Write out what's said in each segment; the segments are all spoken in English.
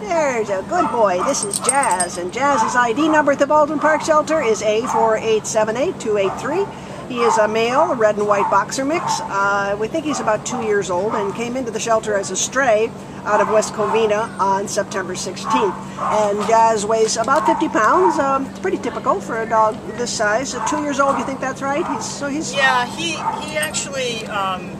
There's a good boy. This is Jazz, and Jazz's ID number at the Baldwin Park Shelter is A4878283. He is a male, a red and white boxer mix. Uh, we think he's about two years old and came into the shelter as a stray out of West Covina on September 16th. And Jazz weighs about 50 pounds. Um, pretty typical for a dog this size. At two years old, you think that's right? He's so he's Yeah, he he actually um,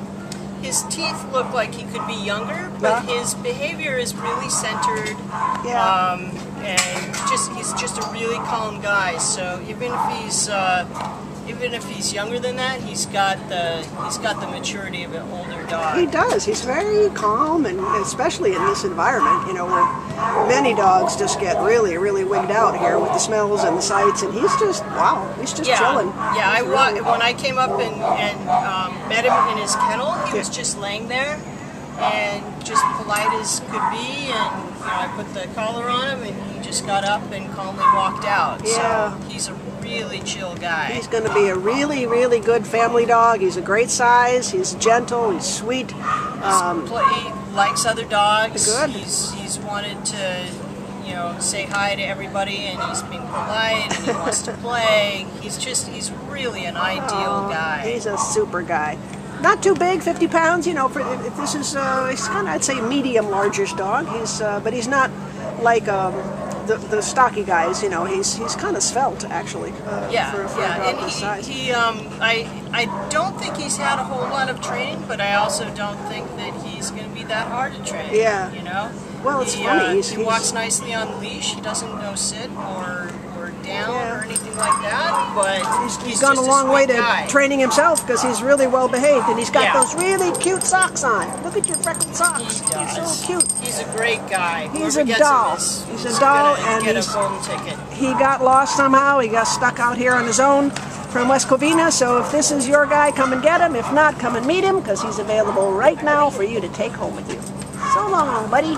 his teeth look like he could be younger, but Yeah. his behavior is really centered. Yeah. Um, and just he's just a really calm guy. So even if he's uh, even if he's younger than that, he's got the he's got the maturity of an older dog. He does. He's very calm, and especially in this environment, you know, where many dogs just get really, really wigged out here with the smells and the sights, and he's just wow, he's just yeah, chilling. yeah. I He's wa- really- when I came up and, and um, met him in his kennel, he was just laying there and just polite as could be. And you know, I put the collar on him, and he just got up and calmly walked out. Yeah. So he's a really chill guy. He's going to be a really, really good family dog. He's a great size. He's gentle. He's sweet. Um, he likes other dogs. Good. He's he's wanted to. You know, say hi to everybody, and he's being polite, and he wants to play. He's just, he's really an ideal guy. He's a super guy. Not too big, 50 pounds. You know, for if this is uh, he's kind of I'd say medium largish dog. He's uh, but he's not like um, the the stocky guys. You know, he's he's kind of svelte actually. Uh, Yeah, for, for yeah, and he, size. he, um, I, I don't think he's had a whole lot of training, but I also don't think that he's going to be that hard to train. Yeah. you know. Well, it's he, funny, Uh, he's- he he's- walks nicely on leash. He doesn't go sit or or down Yeah. or anything like that. But He's, he's, he's gone a long way to guy. training himself because he's really well behaved and he's got Yeah. those really cute socks on. Look at your freckled socks. He He's so cute. He's a great guy. He's Whoever a doll. Is, He's a doll and he's- a ticket. He got lost somehow. He got stuck out here on his own from West Covina. So if this is your guy, come and get him. If not, come and meet him because he's available right now for you to take home with you. So long, buddy.